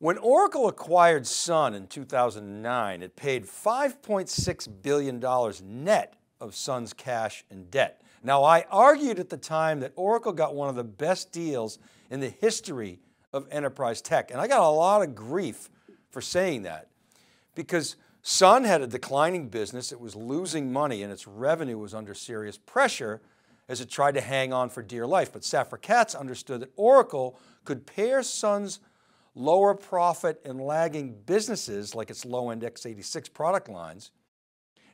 When Oracle acquired Sun in 2009, it paid $5.6 billion net of Sun's cash and debt. Now I argued at the time that Oracle got one of the best deals in the history of enterprise tech. And I got a lot of grief for saying that because Sun had a declining business, it was losing money and its revenue was under serious pressure as it tried to hang on for dear life. But Safra Catz understood that Oracle could pare Sun's lower profit and lagging businesses like its low-end x86 product lines.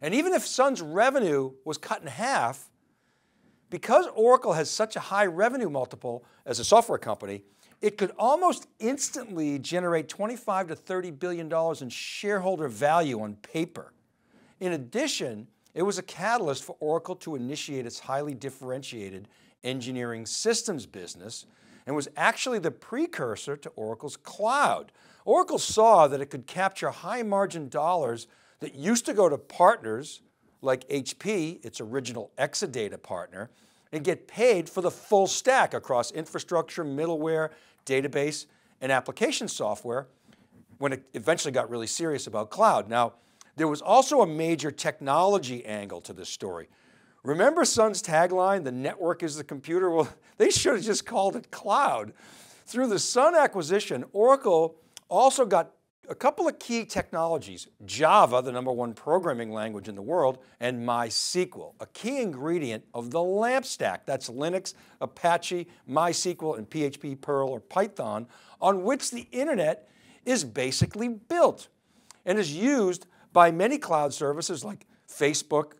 And even if Sun's revenue was cut in half, because Oracle has such a high revenue multiple as a software company, it could almost instantly generate 25 to 30 billion dollars in shareholder value on paper. In addition, it was a catalyst for Oracle to initiate its highly differentiated engineering systems business and was actually the precursor to Oracle's cloud. Oracle saw that it could capture high margin dollars that used to go to partners like HP, its original Exadata partner, and get paid for the full stack across infrastructure, middleware, database, and application software when it eventually got really serious about cloud. Now, there was also a major technology angle to this story. Remember Sun's tagline, the network is the computer? Well, they should have just called it cloud. Through the Sun acquisition, Oracle also got a couple of key technologies, Java, the number one programming language in the world, and MySQL, a key ingredient of the LAMP stack. That's Linux, Apache, MySQL, and PHP, Perl, or Python, on which the internet is basically built and is used by many cloud services like Facebook,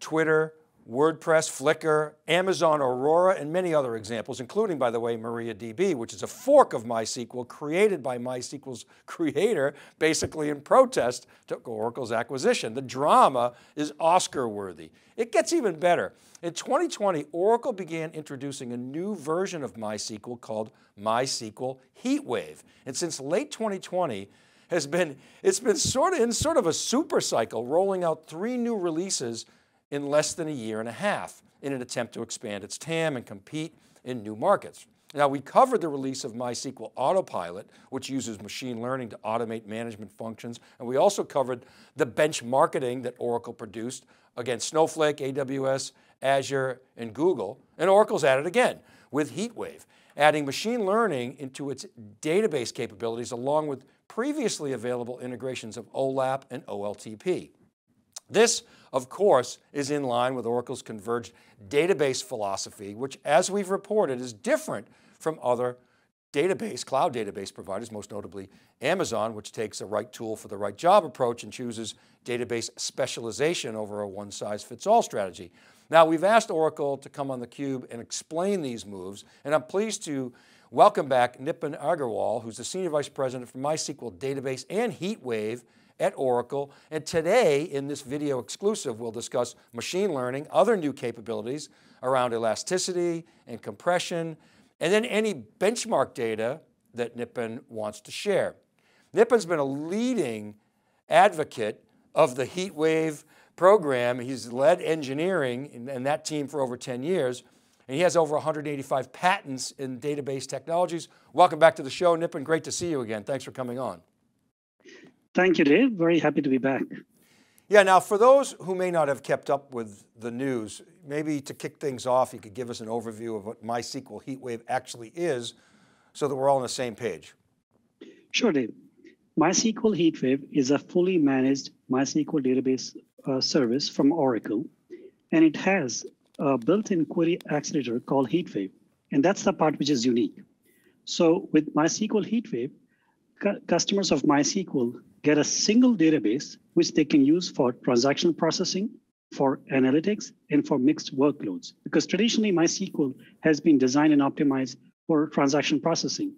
Twitter, WordPress, Flickr, Amazon Aurora, and many other examples, including, by the way, MariaDB, which is a fork of MySQL created by MySQL's creator, basically in protest to Oracle's acquisition. The drama is Oscar worthy. It gets even better. In 2020, Oracle began introducing a new version of MySQL called MySQL HeatWave. And since late 2020, has been, it's been sort of in sort of a super cycle, rolling out three new releases in less than a year and a half in an attempt to expand its TAM and compete in new markets. Now we covered the release of MySQL Autopilot, which uses machine learning to automate management functions. And we also covered the benchmarking that Oracle produced against Snowflake, AWS, Azure, and Google. And Oracle's at it again with HeatWave, adding machine learning into its database capabilities along with previously available integrations of OLAP and OLTP. This, of course, is in line with Oracle's converged database philosophy, which as we've reported is different from other database, cloud database providers, most notably Amazon, which takes a right tool for the right job approach and chooses database specialization over a one size fits all strategy. Now we've asked Oracle to come on theCUBE and explain these moves, and I'm pleased to welcome back Nipun Agarwal, who's the Senior Vice President for MySQL Database and HeatWave at Oracle. And today in this video exclusive, we'll discuss machine learning, other new capabilities around elasticity and compression, and then any benchmark data that Nipun wants to share. Nipun's been a leading advocate of the HeatWave program. He's led engineering and that team for over 10 years. And he has over 185 patents in database technologies. Welcome back to the show, Nipun. Great to see you again. Thanks for coming on. Thank you, Dave. Very happy to be back. Yeah, now for those who may not have kept up with the news, maybe to kick things off, you could give us an overview of what MySQL HeatWave actually is so that we're all on the same page. Sure, Dave. MySQL HeatWave is a fully managed MySQL database uh, service from Oracle, and it has a built-in query accelerator called HeatWave, and that's the part which is unique. So with MySQL HeatWave, cu customers of MySQL get a single database which they can use for transactional processing, for analytics, and for mixed workloads. Because traditionally, MySQL has been designed and optimized for transaction processing.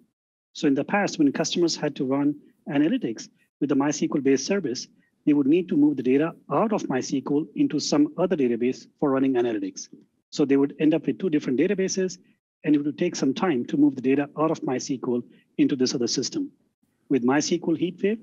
So in the past, when customers had to run analytics with the MySQL-based service, they would need to move the data out of MySQL into some other database for running analytics. So they would end up with two different databases, and it would take some time to move the data out of MySQL into this other system. With MySQL HeatWave,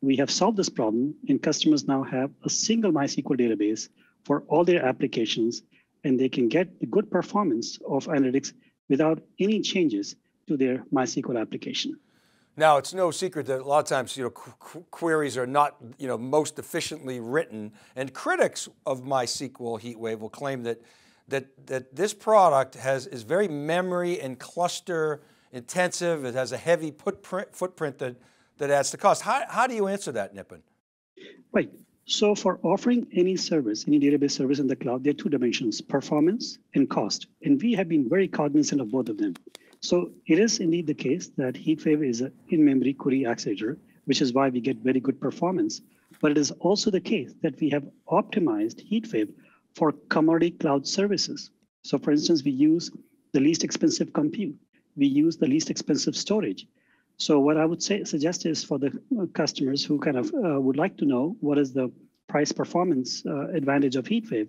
we have solved this problem, and customers now have a single MySQL database for all their applications, and they can get the good performance of analytics without any changes to their MySQL application. Now, it's no secret that a lot of times, you know, qu queries are not, you know, most efficiently written, and critics of MySQL HeatWave will claim that, that, that this product has, is very memory and cluster intensive, it has a heavy footprint, footprint that, that adds to cost. How, how do you answer that, Nipun? Right, so for offering any service, any database service in the cloud, there are two dimensions, performance and cost. And we have been very cognizant of both of them. So it is indeed the case that HeatWave is an in-memory query accelerator, which is why we get very good performance. But it is also the case that we have optimized HeatWave for commodity cloud services. So for instance, we use the least expensive compute. We use the least expensive storage. So what I would say suggest is for the uh, customers who kind of uh, would like to know what is the price performance uh, advantage of HeatWave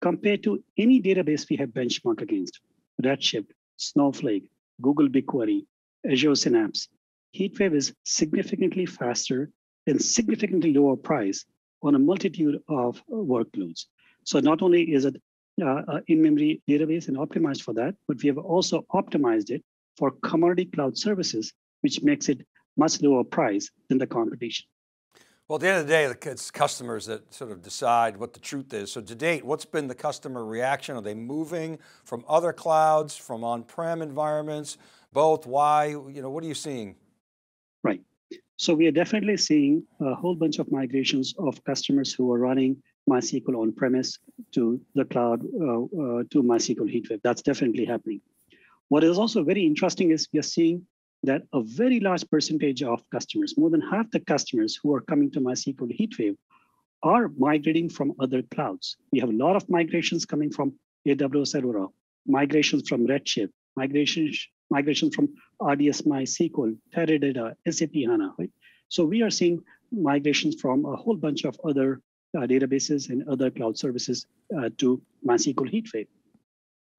compared to any database we have benchmarked against, Redshift, Snowflake, Google BigQuery, Azure Synapse. HeatWave is significantly faster and significantly lower price on a multitude of workloads. So not only is it uh, in-memory database and optimized for that, but we have also optimized it for commodity cloud services, which makes it much lower price than the competition. Well, at the end of the day, it's customers that sort of decide what the truth is. So to date, what's been the customer reaction? Are they moving from other clouds, from on-prem environments, both? Why, you know, what are you seeing? Right. So we are definitely seeing a whole bunch of migrations of customers who are running MySQL on-premise to the cloud, uh, uh, to MySQL HeatWave. That's definitely happening. What is also very interesting is we are seeing that a very large percentage of customers, more than half the customers who are coming to MySQL HeatWave are migrating from other clouds. We have a lot of migrations coming from AWS Aurora, migrations from Redshift, migrations, migrations from RDS MySQL, Teradata, SAP HANA, right? So we are seeing migrations from a whole bunch of other uh, databases and other cloud services uh, to MySQL HeatWave.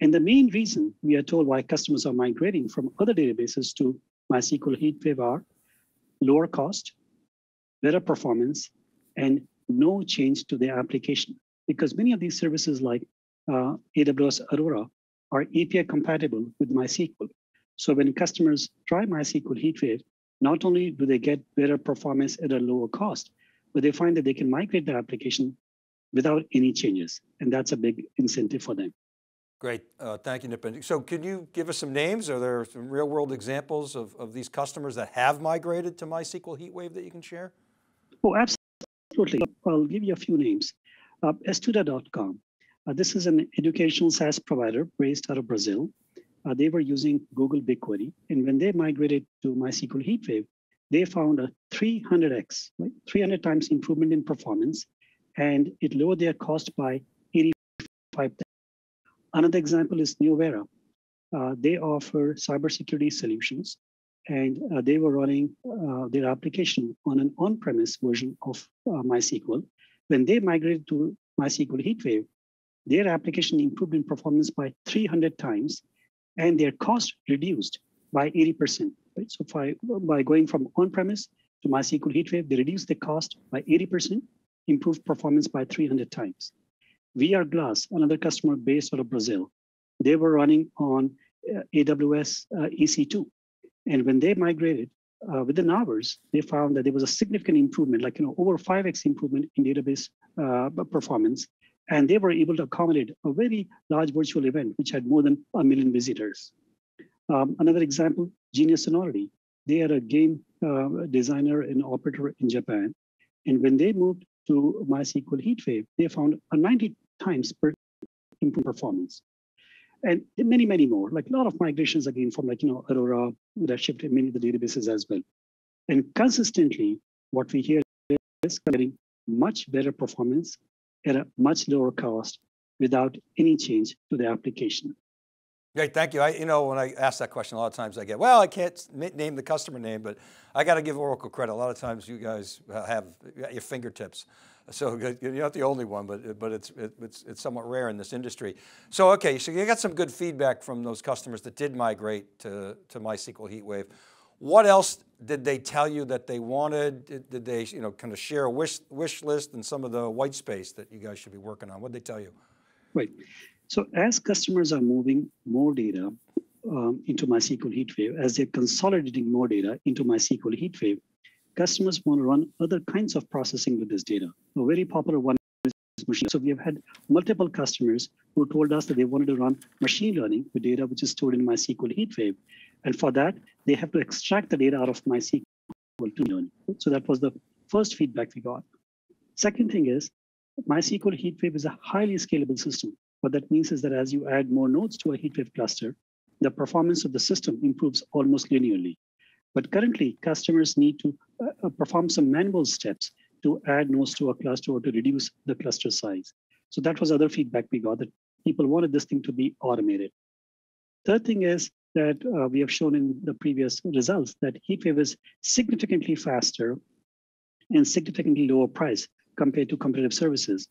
And the main reason we are told why customers are migrating from other databases to MySQL HeatWave are lower cost, better performance, and no change to the application. Because many of these services like uh, AWS Aurora are API compatible with MySQL. So when customers try MySQL HeatWave, not only do they get better performance at a lower cost, but they find that they can migrate their application without any changes. And that's a big incentive for them. Great, uh, thank you, Nipun. So can you give us some names? Are there some real world examples of, of these customers that have migrated to MySQL HeatWave that you can share? Oh, absolutely. I'll give you a few names. Uh, Estuda.com. Uh, this is an educational SaaS provider based out of Brazil. Uh, they were using Google BigQuery. And when they migrated to MySQL HeatWave, they found a 300x, right? 300 times improvement in performance, and it lowered their cost by 85 Another example is Neovera. Uh, they offer cybersecurity solutions, and uh, they were running uh, their application on an on-premise version of uh, MySQL. When they migrated to MySQL HeatWave, their application improved in performance by 300 times, and their cost reduced by 80%. Right? So by, by going from on-premise to MySQL HeatWave, they reduced the cost by 80%, improved performance by 300 times. VR Glass, another customer based out of Brazil, they were running on uh, AWS uh, EC2. And when they migrated, uh, within hours, they found that there was a significant improvement, like you know, over 5x improvement in database uh, performance. And they were able to accommodate a very large virtual event, which had more than a million visitors. Um, another example, Genius Sonority. They are a game uh, designer and operator in Japan. And when they moved to MySQL HeatWave, they found a 90 times per improved performance. And many, many more, like a lot of migrations again from like, you know, Aurora, Redshift, and many of the databases as well. And consistently, what we hear is getting much better performance at a much lower cost without any change to the application. Great, thank you. I, you know, when I ask that question, a lot of times I get, well, I can't name the customer name, but I got to give Oracle credit. A lot of times you guys have your fingertips. So you're not the only one, but, but it's, it's, it's somewhat rare in this industry. So, okay, so you got some good feedback from those customers that did migrate to, to MySQL HeatWave. What else did they tell you that they wanted? Did, did they you know, kind of share a wish, wish list and some of the white space that you guys should be working on? What did they tell you? Right. So as customers are moving more data um, into MySQL HeatWave, as they're consolidating more data into MySQL HeatWave, customers want to run other kinds of processing with this data. A very popular one is machine. So we have had multiple customers who told us that they wanted to run machine learning with data which is stored in MySQL HeatWave. And for that, they have to extract the data out of MySQL to learn. So that was the first feedback we got. Second thing is MySQL HeatWave is a highly scalable system. What that means is that as you add more nodes to a HeatWave cluster, the performance of the system improves almost linearly. But currently, customers need to uh, uh, perform some manual steps to add nodes to a cluster or to reduce the cluster size. So that was other feedback we got that people wanted this thing to be automated. Third thing is that uh, we have shown in the previous results that HeatWave is significantly faster and significantly lower price compared to competitive services.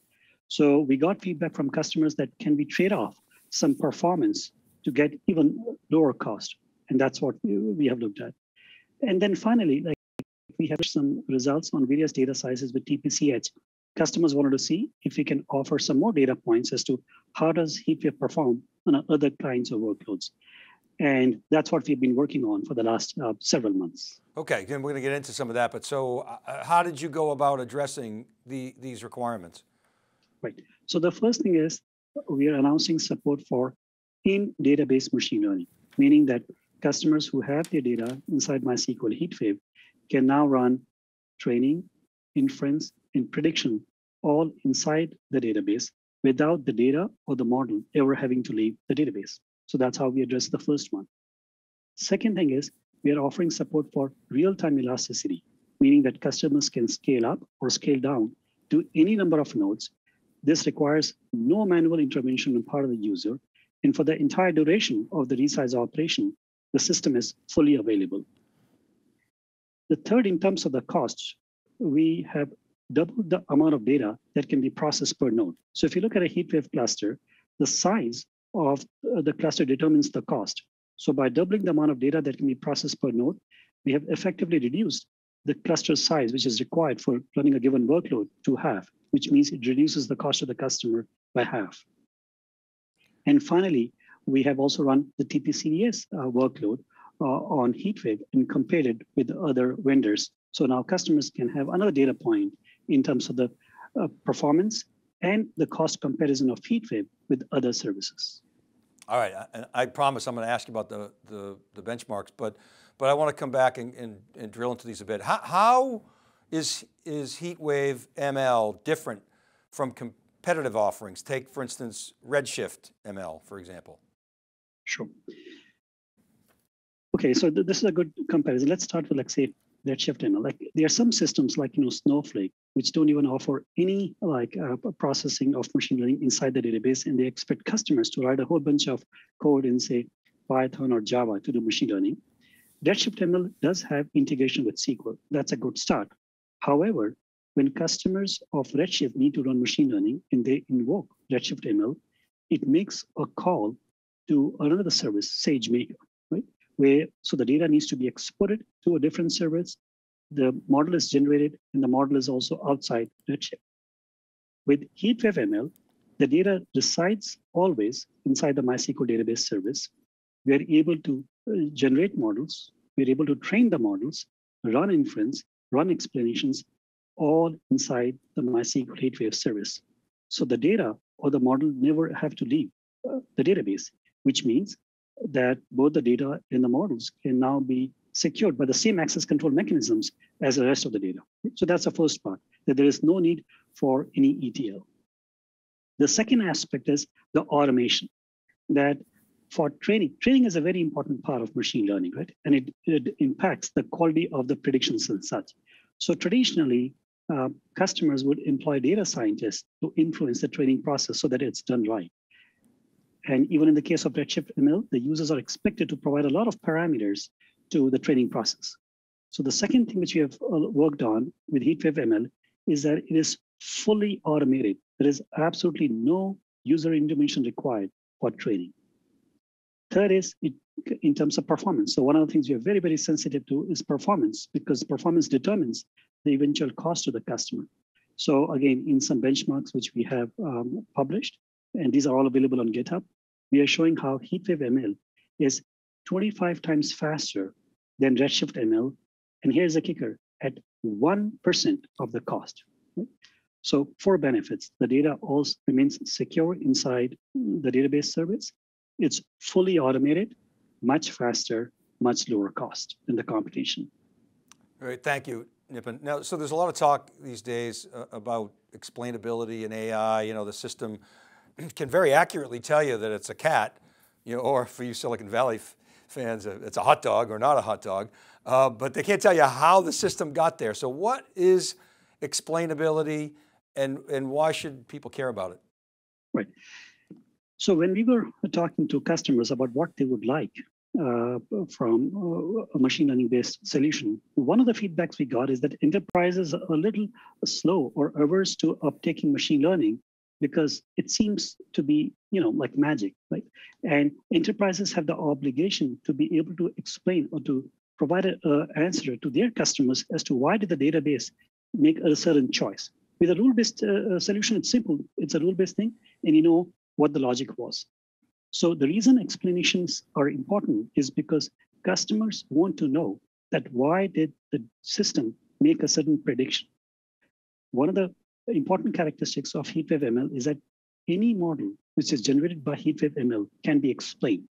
So we got feedback from customers that can we trade off some performance to get even lower cost. And that's what we have looked at. And then finally, like we have some results on various data sizes with TPCH. Customers wanted to see if we can offer some more data points as to how does HeatWave perform on other kinds of workloads. And that's what we've been working on for the last uh, several months. Okay, then we're going to get into some of that, but so uh, uh, how did you go about addressing the, these requirements? Right, so the first thing is we are announcing support for in database machine learning, meaning that customers who have their data inside MySQL HeatWave can now run training, inference, and prediction all inside the database without the data or the model ever having to leave the database. So that's how we address the first one. Second thing is we are offering support for real-time elasticity, meaning that customers can scale up or scale down to any number of nodes. This requires no manual intervention on part of the user. And for the entire duration of the resize operation, the system is fully available. The third, in terms of the costs, we have doubled the amount of data that can be processed per node. So if you look at a HeatWave cluster, the size of uh, the cluster determines the cost. So by doubling the amount of data that can be processed per node, we have effectively reduced the cluster size, which is required for running a given workload to half, which means it reduces the cost of the customer by half. And finally, we have also run the TPCDS uh, workload uh, on HeatWave and compared it with other vendors. So now customers can have another data point in terms of the uh, performance and the cost comparison of HeatWave with other services. All right, I, I promise I'm going to ask you about the, the, the benchmarks, but, but I want to come back and, and, and drill into these a bit. How, how is, is HeatWave ML different from competitive offerings? Take, for instance, Redshift ML, for example. Sure. Okay, so th this is a good comparison. Let's start with, like, say, Redshift ML. Like, there are some systems like, you know, Snowflake, which don't even offer any like uh, processing of machine learning inside the database, and they expect customers to write a whole bunch of code in, say, Python or Java to do machine learning. Redshift ML does have integration with SQL. That's a good start. However, when customers of Redshift need to run machine learning and they invoke Redshift ML, it makes a call to another service, SageMaker right? where so the data needs to be exported to a different service. The model is generated and the model is also outside Redshift. With HeatWave ML, the data resides always inside the MySQL database service. We are able to uh, generate models. We're able to train the models, run inference, run explanations, all inside the MySQL HeatWave service. So the data or the model never have to leave uh, the database, which means that both the data and the models can now be secured by the same access control mechanisms as the rest of the data. So that's the first part, that there is no need for any ETL. The second aspect is the automation, that for training, training is a very important part of machine learning, right? And it, it impacts the quality of the predictions and such. So traditionally, uh, customers would employ data scientists to influence the training process so that it's done right. And even in the case of Redshift ML, the users are expected to provide a lot of parameters to the training process. So the second thing which we have uh, worked on with HeatWave ML is that it is fully automated. There is absolutely no user intervention required for training. Third is it, in terms of performance. So one of the things we are very, very sensitive to is performance because performance determines the eventual cost to the customer. So again, in some benchmarks which we have um, published, and these are all available on GitHub, we are showing how HeatWave ML is 25 times faster than Redshift ML. And here's the kicker, at 1% of the cost. So for benefits, the data also remains secure inside the database service. It's fully automated, much faster, much lower cost than the competition. Great, thank you, Nipun. Now, so there's a lot of talk these days uh, about explainability and AI, you know, the system can very accurately tell you that it's a cat, you know, or for you Silicon Valley fans, uh, it's a hot dog or not a hot dog, uh, but they can't tell you how the system got there. So what is explainability and, and why should people care about it? Right. So when we were talking to customers about what they would like uh, from uh, a machine learning based solution, one of the feedbacks we got is that enterprises are a little slow or averse to uptaking machine learning because it seems to be, you know, like magic, right? And enterprises have the obligation to be able to explain or to provide an answer to their customers as to why did the database make a certain choice. With a rule-based uh, uh, solution, it's simple. It's a rule-based thing, and you know what the logic was. So the reason explanations are important is because customers want to know that why did the system make a certain prediction. One of the important characteristics of HeatWave ML is that any model which is generated by HeatWave ML can be explained.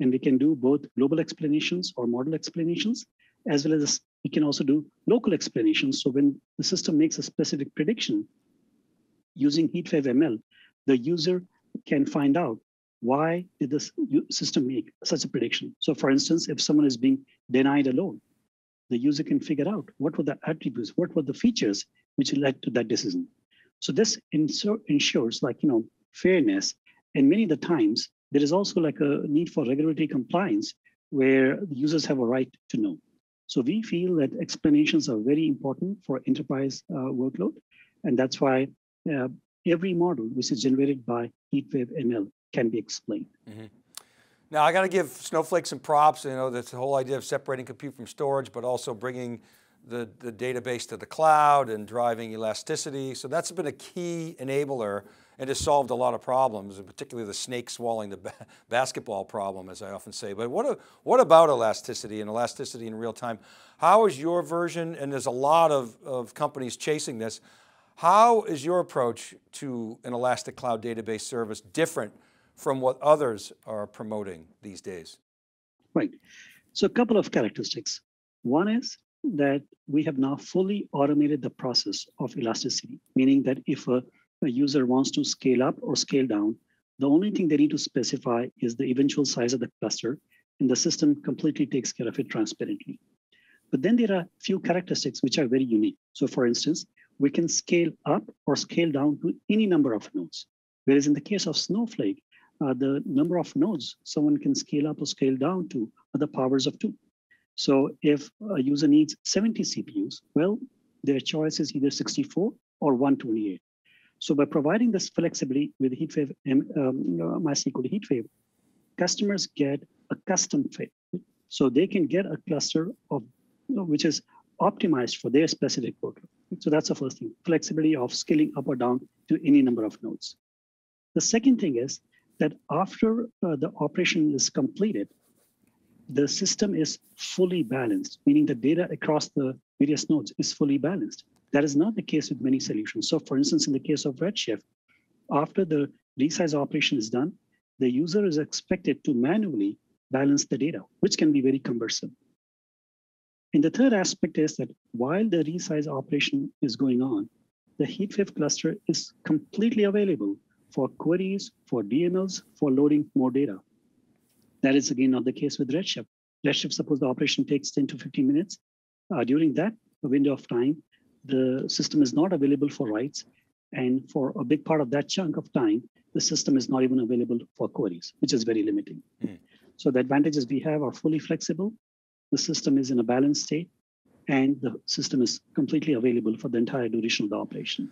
And we can do both global explanations or model explanations, as well as we can also do local explanations. So when the system makes a specific prediction using HeatWave ML, the user can find out why did this system make such a prediction. So for instance, if someone is being denied a loan, the user can figure out what were the attributes, what were the features which led to that decision. So this ensures like, you know, fairness. And many of the times, there is also like a need for regulatory compliance where users have a right to know. So we feel that explanations are very important for enterprise uh, workload. And that's why uh, every model which is generated by HeatWave ML can be explained. Mm -hmm. Now I got to give Snowflake some props, you know, the whole idea of separating compute from storage, but also bringing the, the database to the cloud and driving elasticity. So that's been a key enabler and has solved a lot of problems, and particularly the snake swallowing the ba basketball problem, as I often say. But what, what about elasticity and elasticity in real time? How is your version, and there's a lot of, of companies chasing this, how is your approach to an elastic cloud database service different from what others are promoting these days? Right, so a couple of characteristics. One is that we have now fully automated the process of elasticity, meaning that if a, a, user wants to scale up or scale down, the only thing they need to specify is the eventual size of the cluster, and the system completely takes care of it transparently. But then there are a few characteristics which are very unique. So for instance, we can scale up or scale down to any number of nodes. Whereas in the case of Snowflake, uh, the number of nodes someone can scale up or scale down to are the powers of two. So if a user needs 70 CPUs, well, their choice is either 64 or 128. So by providing this flexibility with HeatWave, um, uh, MySQL HeatWave, customers get a custom fit. So they can get a cluster of which is optimized for their specific workload. So that's the first thing, flexibility of scaling up or down to any number of nodes. The second thing is that after uh, the operation is completed, the system is fully balanced, meaning the data across the various nodes is fully balanced. That is not the case with many solutions. So for instance, in the case of Redshift, after the resize operation is done, the user is expected to manually balance the data, which can be very cumbersome. And the third aspect is that while the resize operation is going on, the HeatWave cluster is completely available for queries, for DMLs, for loading more data. That is again not the case with Redshift. Redshift, suppose the operation takes 10 to 15 minutes. Uh, during that window of time, the system is not available for writes. And for a big part of that chunk of time, the system is not even available for queries, which is very limiting. Mm. So the advantages we have are fully flexible. The system is in a balanced state and the system is completely available for the entire duration of the operation.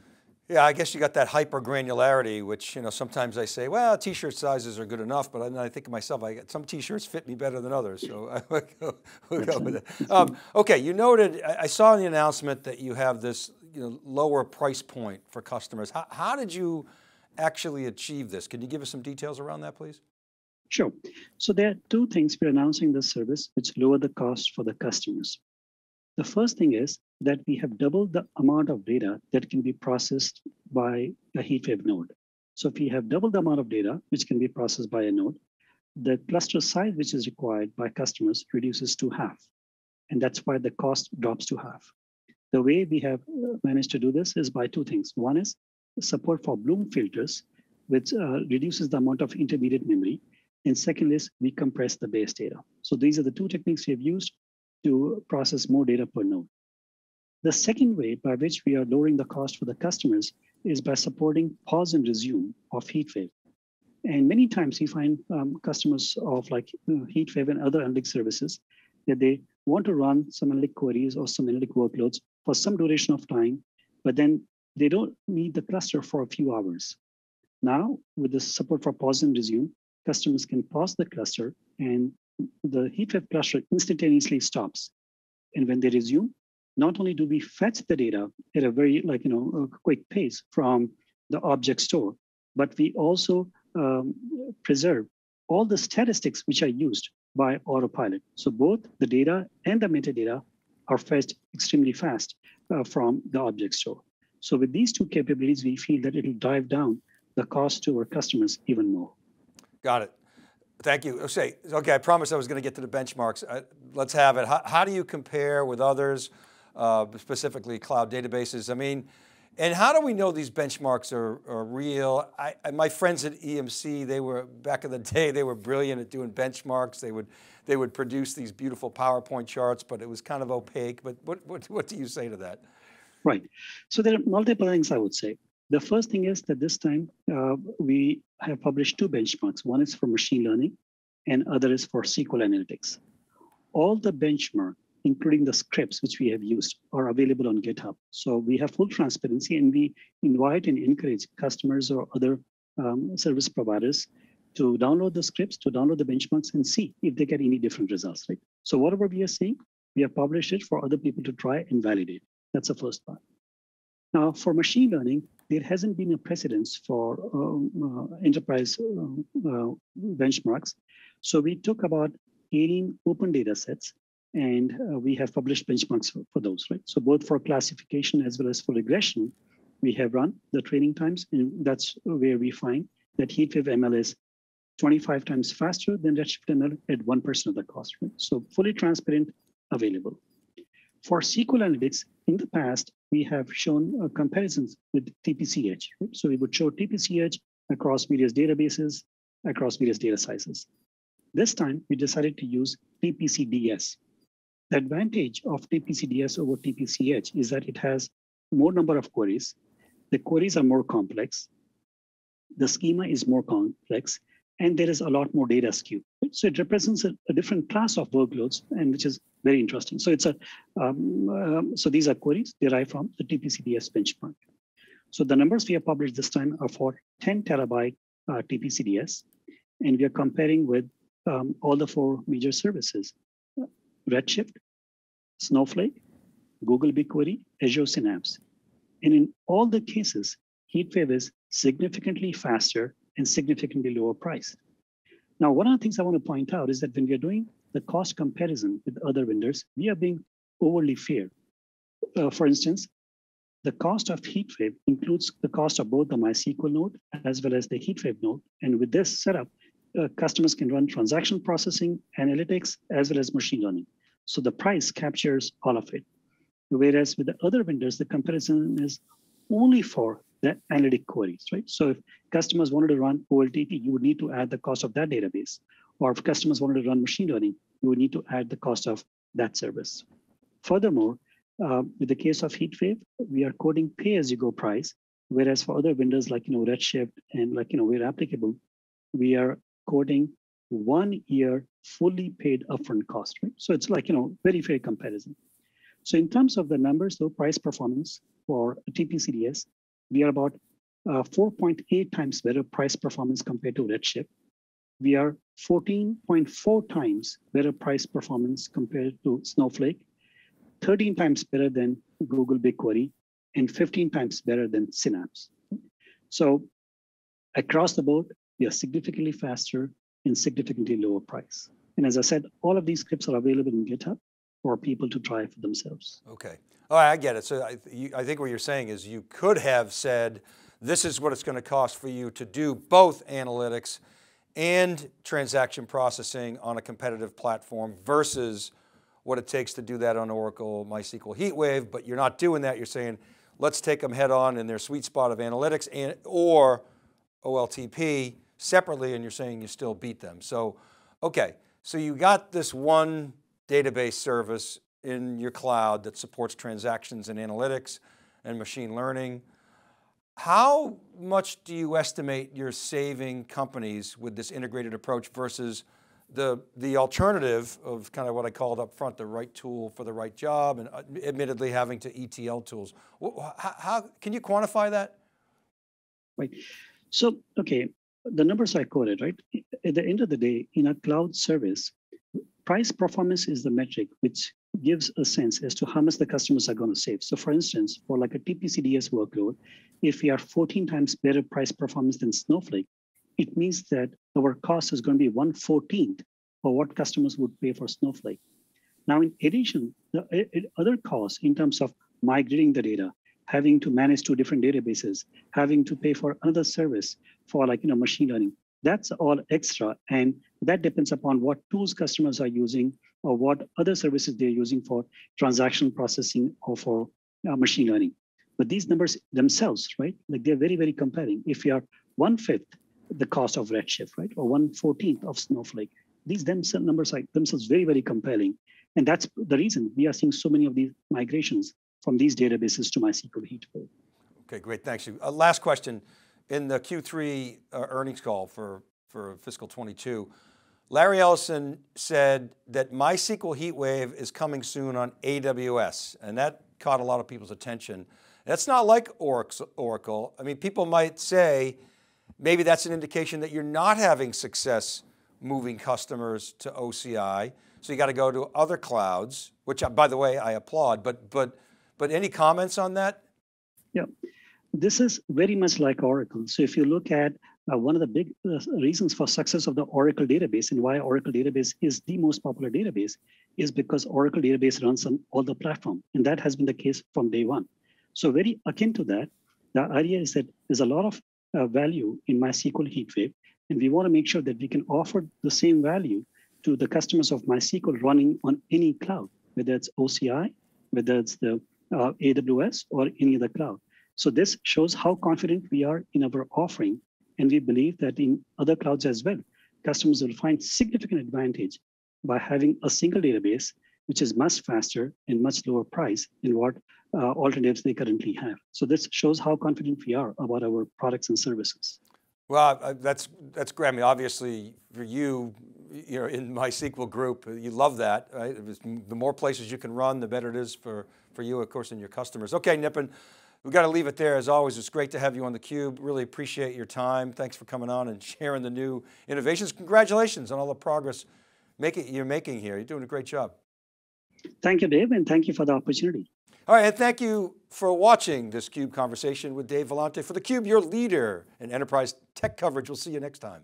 Yeah, I guess you got that hyper granularity, which you know sometimes I say, well, t-shirt sizes are good enough, but I, I think of myself, I got some t-shirts fit me better than others, so I would go, would go with it. Um, okay, you noted, I saw in the announcement that you have this you know, lower price point for customers. How, how did you actually achieve this? Can you give us some details around that, please? Sure. So there are two things we're announcing this service which lower the cost for the customers. The first thing is that we have doubled the amount of data that can be processed by a HeatWave node. So if we have double the amount of data which can be processed by a node, the cluster size which is required by customers reduces to half. And that's why the cost drops to half. The way we have uh, managed to do this is by two things. One is support for Bloom filters, which uh, reduces the amount of intermediate memory. And second is we compress the base data. So these are the two techniques we have used to process more data per node. The second way by which we are lowering the cost for the customers is by supporting pause and resume of HeatWave. And many times you find um, customers of like know, HeatWave and other analytic services that they want to run some analytic queries or some analytic workloads for some duration of time, but then they don't need the cluster for a few hours. Now, with the support for pause and resume, customers can pause the cluster and the HeatWave cluster instantaneously stops. And when they resume, not only do we fetch the data at a very like you know quick pace from the object store, but we also um, preserve all the statistics which are used by autopilot. So both the data and the metadata are fetched extremely fast uh, from the object store. So with these two capabilities, we feel that it'll drive down the cost to our customers even more. Got it. Thank you. Okay, okay I promised I was going to get to the benchmarks. Uh, let's have it. How, how, do you compare with others, uh, specifically cloud databases? I mean, and how do we know these benchmarks are, are real? I, my friends at EMC, they were, back in the day, they were brilliant at doing benchmarks. They would, they would produce these beautiful PowerPoint charts, but it was kind of opaque. But what, what, what do you say to that? Right. So there are multiple things I would say. The first thing is that this time uh, we have published two benchmarks. One is for machine learning and other is for SQL analytics. All the benchmark including the scripts which we have used, are available on GitHub. So we have full transparency and we invite and encourage customers or other um, service providers to download the scripts, to download the benchmarks and see if they get any different results, right? So whatever we are seeing, we have published it for other people to try and validate. That's the first part. Now, for machine learning, there hasn't been a precedence for um, uh, enterprise uh, uh, benchmarks. So we took about 18 open data sets and uh, we have published benchmarks for, for, those, right? So both for classification as well as for regression, we have run the training times, and that's where we find that HeatWave ML is 25 times faster than Redshift ML at 1% of the cost, right? So fully transparent, available. For SQL Analytics, in the past, we have shown uh, comparisons with TPCH. So we would show TPCH across various databases, across various data sizes. This time, we decided to use TPCDS, the advantage of TPCDS over TPCH is that it has more number of queries. The queries are more complex. The schema is more complex, and there is a lot more data skew. So it represents a, a different class of workloads, and which is very interesting. So it's a um, um, so these are queries derived from the TPCDS benchmark. So the numbers we have published this time are for 10 terabyte uh, TPCDS, and we are comparing with um, all the four major services. Redshift, Snowflake, Google BigQuery, Azure Synapse. And in all the cases, HeatWave is significantly faster and significantly lower price. Now, one of the things I want to point out is that when we are doing the cost comparison with other vendors, we are being overly fair. Uh, for instance, the cost of HeatWave includes the cost of both the MySQL node as well as the HeatWave node. And with this setup, uh, customers can run transaction processing, analytics, as well as machine learning. So the price captures all of it. Whereas with the other vendors, the comparison is only for the analytic queries, right? So if customers wanted to run OLTP, you would need to add the cost of that database. Or if customers wanted to run machine learning, you would need to add the cost of that service. Furthermore, uh, with the case of HeatWave, we are quoting pay-as-you-go price, whereas for other vendors like you know Redshift and like you know where applicable, we are quoting one year fully paid upfront cost, right? So it's like, you know, very fair comparison. So in terms of the numbers, though, price performance for TPCDS, we are about uh, 4.8 times better price performance compared to Redshift. We are 14.4 times better price performance compared to Snowflake, 13 times better than Google BigQuery, and 15 times better than Synapse. So across the board, we are significantly faster and significantly lower price. And as I said, all of these scripts are available in GitHub for people to try for themselves. Okay. I get it. So I, you, I think what you're saying is you could have said, this is what it's going to cost for you to do both analytics and transaction processing on a competitive platform versus what it takes to do that on Oracle MySQL HeatWave, but you're not doing that. You're saying, let's take them head on in their sweet spot of analytics and, or OLTP separately, and you're saying you still beat them. So, okay, so you got this one database service in your cloud that supports transactions and analytics and machine learning. How much do you estimate you're saving companies with this integrated approach versus the, the alternative of kind of what I called up front, the right tool for the right job and uh, admittedly having to ETL tools. How, how can you quantify that? Right. So, okay, the numbers I quoted, right? At the end of the day, in a cloud service, price performance is the metric which gives a sense as to how much the customers are going to save. So for instance, for like a TPCDS workload, if we are 14 times better price performance than Snowflake, it means that our cost is going to be 1 14th for what customers would pay for Snowflake. Now, in addition, the eh, eh, other costs in terms of migrating the data, having to manage two different databases, having to pay for another service for like you know machine learning, that's all extra. And that depends upon what tools customers are using or what other services they're using for transaction processing or for uh, machine learning. But these numbers themselves, right? Like they're very, very compelling. If you are one fifth the cost of Redshift, right? Or one fourteenth of Snowflake, these themselves numbers are themselves very, very compelling. And that's the reason we are seeing so many of these migrations from these databases to MySQL HeatWave. Okay, great, thanks. Uh, last question in the Q3 uh, earnings call for, for fiscal 22, Larry Ellison said that MySQL HeatWave is coming soon on AWS, and that caught a lot of people's attention. That's not like Oracle. I mean, people might say, maybe that's an indication that you're not having success moving customers to OCI. So you got to go to other clouds, which by the way, I applaud, but, but, but any comments on that? Yeah, this is very much like Oracle. So if you look at uh, one of the big uh, reasons for success of the Oracle database and why Oracle database is the most popular database is because Oracle database runs on all the platform. And that has been the case from day one. So very akin to that, the idea is that there's a lot of uh, value in MySQL HeatWave, and we want to make sure that we can offer the same value to the customers of MySQL running on any cloud, whether it's OCI, whether it's the uh, AWS or any other cloud. So this shows how confident we are in our offering. And we believe that in other clouds as well, customers will find significant advantage by having a single database, which is much faster and much lower price than what uh, alternatives they currently have. So this shows how confident we are about our products and services. Well, that's that's great. I mean, obviously for you, you know, in MySQL group, you love that, right? The more places you can run, the better it is for, for you, of course, and your customers. Okay, Nipun, We've got to leave it there. As always, it's great to have you on theCUBE. Really appreciate your time. Thanks for coming on and sharing the new innovations. Congratulations on all the progress make you're making here. You're doing a great job. Thank you, Dave, and thank you for the opportunity. All right, and thank you for watching this CUBE conversation with Dave Vellante. For theCUBE, your leader in enterprise tech coverage. We'll see you next time.